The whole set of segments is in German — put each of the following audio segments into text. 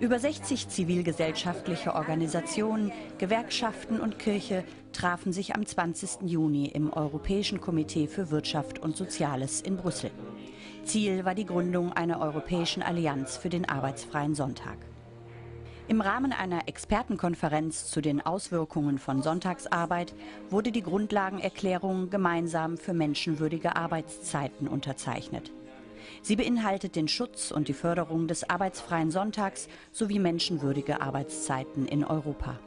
Über 60 zivilgesellschaftliche Organisationen, Gewerkschaften und Kirche trafen sich am 20. Juni im Europäischen Komitee für Wirtschaft und Soziales in Brüssel. Ziel war die Gründung einer europäischen Allianz für den arbeitsfreien Sonntag. Im Rahmen einer Expertenkonferenz zu den Auswirkungen von Sonntagsarbeit wurde die Grundlagenerklärung gemeinsam für menschenwürdige Arbeitszeiten unterzeichnet. Sie beinhaltet den Schutz und die Förderung des arbeitsfreien Sonntags sowie menschenwürdige Arbeitszeiten in Europa.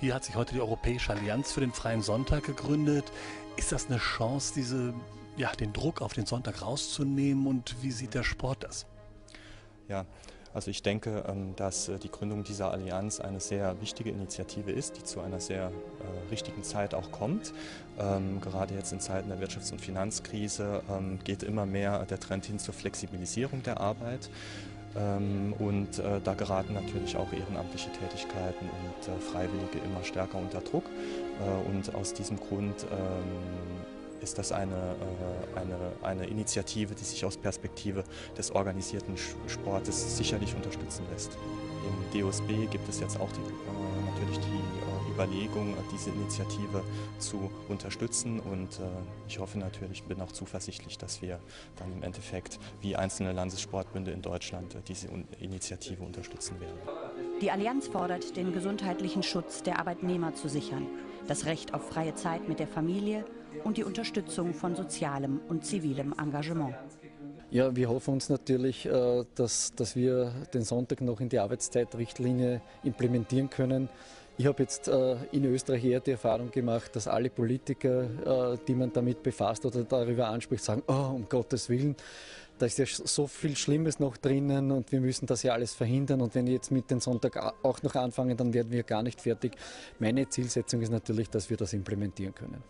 Hier hat sich heute die Europäische Allianz für den freien Sonntag gegründet. Ist das eine Chance, diese, ja, den Druck auf den Sonntag rauszunehmen und wie sieht der Sport das? Ja, also ich denke, ähm, dass äh, die Gründung dieser Allianz eine sehr wichtige Initiative ist, die zu einer sehr äh, richtigen Zeit auch kommt. Ähm, gerade jetzt in Zeiten der Wirtschafts- und Finanzkrise ähm, geht immer mehr der Trend hin zur Flexibilisierung der Arbeit. Und äh, da geraten natürlich auch ehrenamtliche Tätigkeiten und Freiwillige immer stärker unter Druck. Und aus diesem Grund ist das eine, äh, eine, eine Initiative, die sich aus Perspektive des organisierten Sportes sicherlich unterstützen lässt. Im DOSB gibt es jetzt auch die, äh, natürlich die äh, Überlegung, diese Initiative zu unterstützen und ich hoffe natürlich, bin auch zuversichtlich, dass wir dann im Endeffekt wie einzelne Landessportbünde in Deutschland diese Initiative unterstützen werden. Die Allianz fordert, den gesundheitlichen Schutz der Arbeitnehmer zu sichern, das Recht auf freie Zeit mit der Familie und die Unterstützung von sozialem und zivilem Engagement. Ja, wir hoffen uns natürlich, äh, dass, dass wir den Sonntag noch in die Arbeitszeitrichtlinie implementieren können. Ich habe jetzt äh, in Österreich eher die Erfahrung gemacht, dass alle Politiker, äh, die man damit befasst oder darüber anspricht, sagen, oh, um Gottes Willen, da ist ja so viel Schlimmes noch drinnen und wir müssen das ja alles verhindern. Und wenn wir jetzt mit dem Sonntag auch noch anfangen, dann werden wir gar nicht fertig. Meine Zielsetzung ist natürlich, dass wir das implementieren können.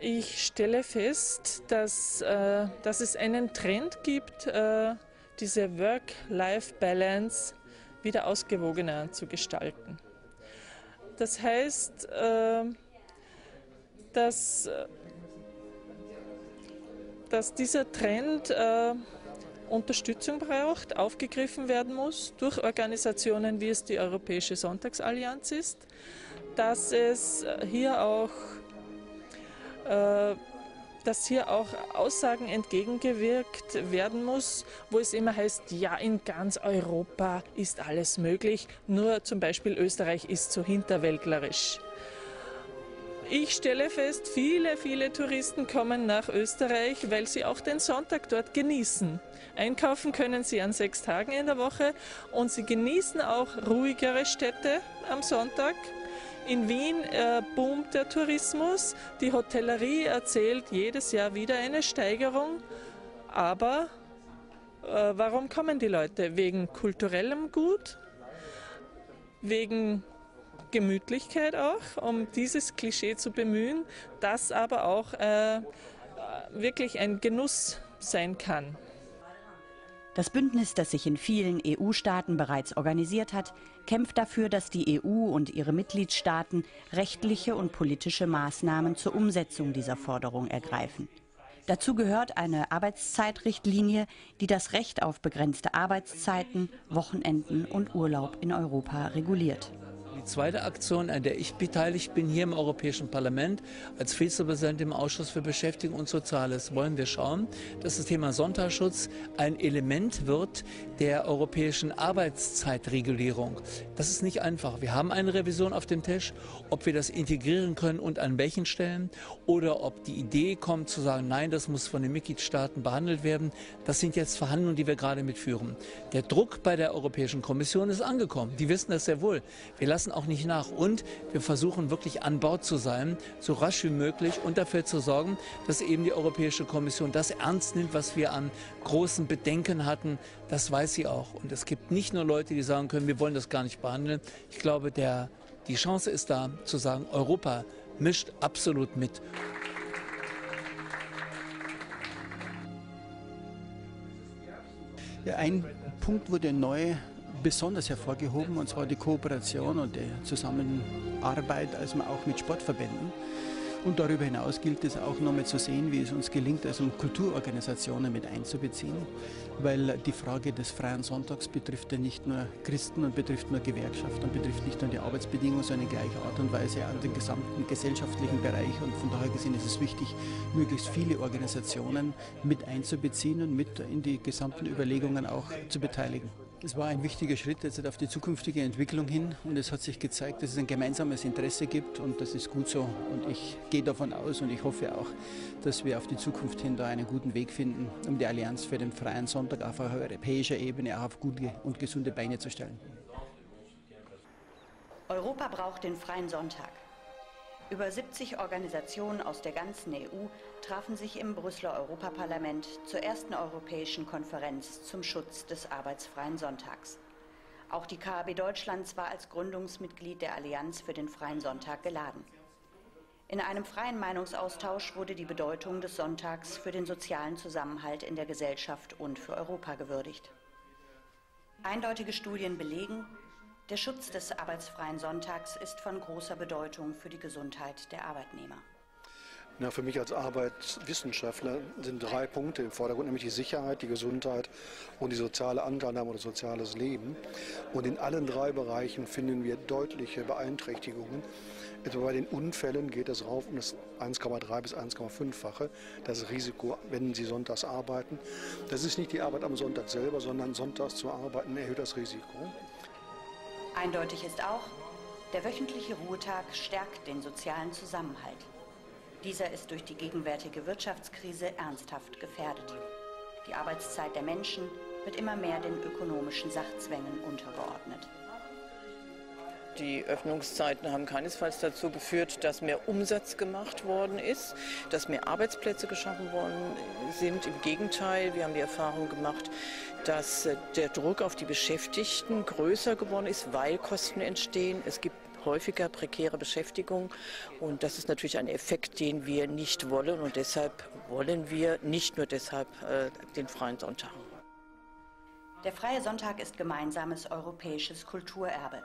Ich stelle fest, dass, äh, dass es einen Trend gibt, äh, diese Work-Life-Balance wieder ausgewogener zu gestalten. Das heißt, äh, dass, dass dieser Trend äh, Unterstützung braucht, aufgegriffen werden muss durch Organisationen, wie es die Europäische Sonntagsallianz ist, dass es hier auch äh, dass hier auch Aussagen entgegengewirkt werden muss, wo es immer heißt, ja, in ganz Europa ist alles möglich, nur zum Beispiel Österreich ist so hinterwäldlerisch. Ich stelle fest, viele, viele Touristen kommen nach Österreich, weil sie auch den Sonntag dort genießen. Einkaufen können sie an sechs Tagen in der Woche und sie genießen auch ruhigere Städte am Sonntag. In Wien äh, boomt der Tourismus. Die Hotellerie erzählt jedes Jahr wieder eine Steigerung. Aber äh, warum kommen die Leute? Wegen kulturellem Gut? Wegen Gemütlichkeit auch, um dieses Klischee zu bemühen, das aber auch äh, wirklich ein Genuss sein kann. Das Bündnis, das sich in vielen EU-Staaten bereits organisiert hat, kämpft dafür, dass die EU und ihre Mitgliedstaaten rechtliche und politische Maßnahmen zur Umsetzung dieser Forderung ergreifen. Dazu gehört eine Arbeitszeitrichtlinie, die das Recht auf begrenzte Arbeitszeiten, Wochenenden und Urlaub in Europa reguliert. Die zweite Aktion, an der ich beteiligt bin, hier im Europäischen Parlament, als Vizepräsident im Ausschuss für Beschäftigung und Soziales, wollen wir schauen, dass das Thema Sonntagsschutz ein Element wird der europäischen Arbeitszeitregulierung. Das ist nicht einfach. Wir haben eine Revision auf dem Tisch, ob wir das integrieren können und an welchen Stellen oder ob die Idee kommt zu sagen, nein, das muss von den Mitgliedstaaten behandelt werden. Das sind jetzt Verhandlungen, die wir gerade mitführen. Der Druck bei der Europäischen Kommission ist angekommen. Die wissen das sehr wohl. Wir lassen lassen auch nicht nach. Und wir versuchen wirklich an Bord zu sein, so rasch wie möglich und dafür zu sorgen, dass eben die Europäische Kommission das ernst nimmt, was wir an großen Bedenken hatten. Das weiß sie auch. Und es gibt nicht nur Leute, die sagen können, wir wollen das gar nicht behandeln. Ich glaube, der, die Chance ist da zu sagen, Europa mischt absolut mit. Ja, ein Punkt wurde neu besonders hervorgehoben, und zwar die Kooperation und die Zusammenarbeit, also auch mit Sportverbänden. Und darüber hinaus gilt es auch nochmal zu sehen, wie es uns gelingt, also Kulturorganisationen mit einzubeziehen, weil die Frage des freien Sonntags betrifft ja nicht nur Christen und betrifft nur Gewerkschaften und betrifft nicht nur die Arbeitsbedingungen, sondern in gleicher Art und Weise auch den gesamten gesellschaftlichen Bereich. Und von daher gesehen ist es wichtig, möglichst viele Organisationen mit einzubeziehen und mit in die gesamten Überlegungen auch zu beteiligen. Es war ein wichtiger Schritt jetzt auf die zukünftige Entwicklung hin und es hat sich gezeigt, dass es ein gemeinsames Interesse gibt und das ist gut so. Und ich gehe davon aus und ich hoffe auch, dass wir auf die Zukunft hin da einen guten Weg finden, um die Allianz für den freien Sonntag auf europäischer Ebene auch auf gute und gesunde Beine zu stellen. Europa braucht den freien Sonntag. Über 70 Organisationen aus der ganzen EU trafen sich im Brüsseler Europaparlament zur ersten europäischen Konferenz zum Schutz des arbeitsfreien Sonntags. Auch die KAB Deutschlands war als Gründungsmitglied der Allianz für den freien Sonntag geladen. In einem freien Meinungsaustausch wurde die Bedeutung des Sonntags für den sozialen Zusammenhalt in der Gesellschaft und für Europa gewürdigt. Eindeutige Studien belegen, der Schutz des arbeitsfreien Sonntags ist von großer Bedeutung für die Gesundheit der Arbeitnehmer. Na, für mich als Arbeitswissenschaftler sind drei Punkte im Vordergrund, nämlich die Sicherheit, die Gesundheit und die soziale Anteilnahme oder soziales Leben. Und in allen drei Bereichen finden wir deutliche Beeinträchtigungen. Etwa bei den Unfällen geht es rauf um das 1,3 bis 1,5-fache, das Risiko, wenn Sie sonntags arbeiten. Das ist nicht die Arbeit am Sonntag selber, sondern sonntags zu arbeiten erhöht das Risiko. Eindeutig ist auch, der wöchentliche Ruhetag stärkt den sozialen Zusammenhalt. Dieser ist durch die gegenwärtige Wirtschaftskrise ernsthaft gefährdet. Die Arbeitszeit der Menschen wird immer mehr den ökonomischen Sachzwängen untergeordnet. Die Öffnungszeiten haben keinesfalls dazu geführt, dass mehr Umsatz gemacht worden ist, dass mehr Arbeitsplätze geschaffen worden sind. Im Gegenteil, wir haben die Erfahrung gemacht, dass äh, der Druck auf die Beschäftigten größer geworden ist, weil Kosten entstehen. Es gibt häufiger prekäre Beschäftigung und das ist natürlich ein Effekt, den wir nicht wollen und deshalb wollen wir nicht nur deshalb äh, den freien Sonntag. Der freie Sonntag ist gemeinsames europäisches Kulturerbe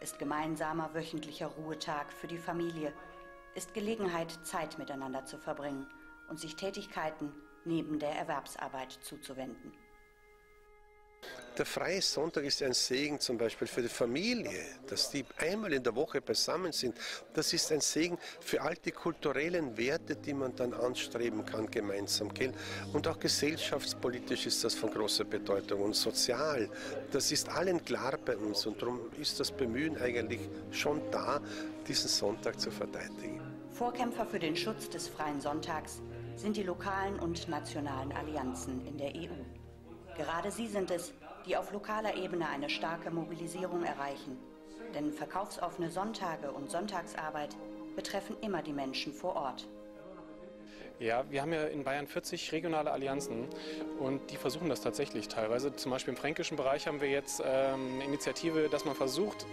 ist gemeinsamer wöchentlicher Ruhetag für die Familie, ist Gelegenheit, Zeit miteinander zu verbringen und sich Tätigkeiten neben der Erwerbsarbeit zuzuwenden. Der freie Sonntag ist ein Segen zum Beispiel für die Familie, dass die einmal in der Woche beisammen sind. Das ist ein Segen für all die kulturellen Werte, die man dann anstreben kann gemeinsam. Gell? Und auch gesellschaftspolitisch ist das von großer Bedeutung und sozial. Das ist allen klar bei uns und darum ist das Bemühen eigentlich schon da, diesen Sonntag zu verteidigen. Vorkämpfer für den Schutz des freien Sonntags sind die lokalen und nationalen Allianzen in der EU. Gerade sie sind es, die auf lokaler Ebene eine starke Mobilisierung erreichen. Denn verkaufsoffene Sonntage und Sonntagsarbeit betreffen immer die Menschen vor Ort. Ja, wir haben ja in Bayern 40 regionale Allianzen und die versuchen das tatsächlich teilweise. Zum Beispiel im fränkischen Bereich haben wir jetzt ähm, eine Initiative, dass man versucht,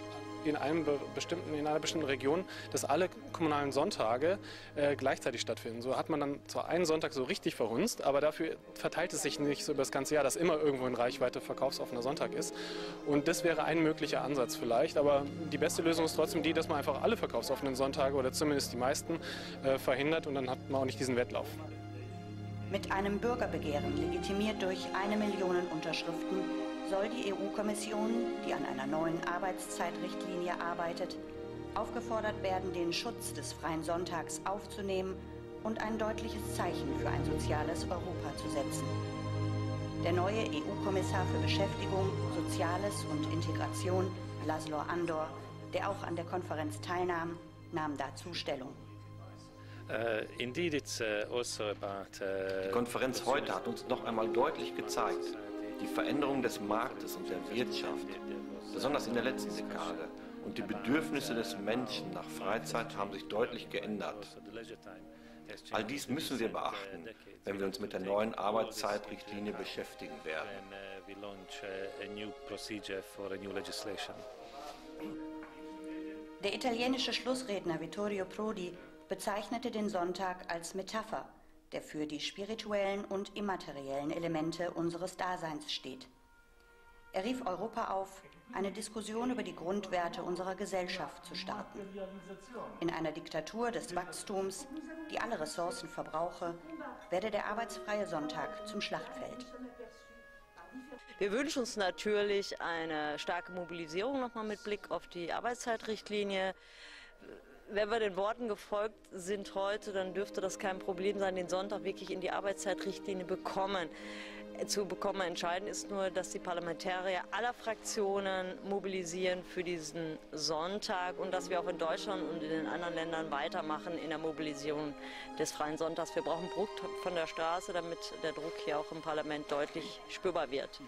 in, einem bestimmten, in einer bestimmten Region, dass alle kommunalen Sonntage äh, gleichzeitig stattfinden. So hat man dann zwar einen Sonntag so richtig verhunzt, aber dafür verteilt es sich nicht so über das ganze Jahr, dass immer irgendwo in Reichweite verkaufsoffener Sonntag ist. Und das wäre ein möglicher Ansatz vielleicht, aber die beste Lösung ist trotzdem die, dass man einfach alle verkaufsoffenen Sonntage oder zumindest die meisten äh, verhindert und dann hat man auch nicht diesen Wettlauf. Mit einem Bürgerbegehren legitimiert durch eine Million Unterschriften soll die EU-Kommission, die an einer neuen Arbeitszeitrichtlinie arbeitet, aufgefordert werden, den Schutz des freien Sonntags aufzunehmen und ein deutliches Zeichen für ein soziales Europa zu setzen. Der neue EU-Kommissar für Beschäftigung, Soziales und Integration, Laszlo Andor, der auch an der Konferenz teilnahm, nahm dazu Stellung. Uh, uh, also uh, die Konferenz heute hat uns noch einmal deutlich gezeigt, die Veränderung des Marktes und der Wirtschaft, besonders in der letzten Dekade, und die Bedürfnisse des Menschen nach Freizeit haben sich deutlich geändert. All dies müssen wir beachten, wenn wir uns mit der neuen Arbeitszeitrichtlinie beschäftigen werden. Der italienische Schlussredner Vittorio Prodi bezeichnete den Sonntag als Metapher der für die spirituellen und immateriellen Elemente unseres Daseins steht. Er rief Europa auf, eine Diskussion über die Grundwerte unserer Gesellschaft zu starten. In einer Diktatur des Wachstums, die alle Ressourcen verbrauche, werde der arbeitsfreie Sonntag zum Schlachtfeld. Wir wünschen uns natürlich eine starke Mobilisierung nochmal mit Blick auf die Arbeitszeitrichtlinie. Wenn wir den Worten gefolgt sind heute, dann dürfte das kein Problem sein, den Sonntag wirklich in die Arbeitszeitrichtlinie bekommen zu bekommen. Entscheidend ist nur, dass die Parlamentarier aller Fraktionen mobilisieren für diesen Sonntag und dass wir auch in Deutschland und in den anderen Ländern weitermachen in der Mobilisierung des Freien Sonntags. Wir brauchen Druck von der Straße, damit der Druck hier auch im Parlament deutlich spürbar wird.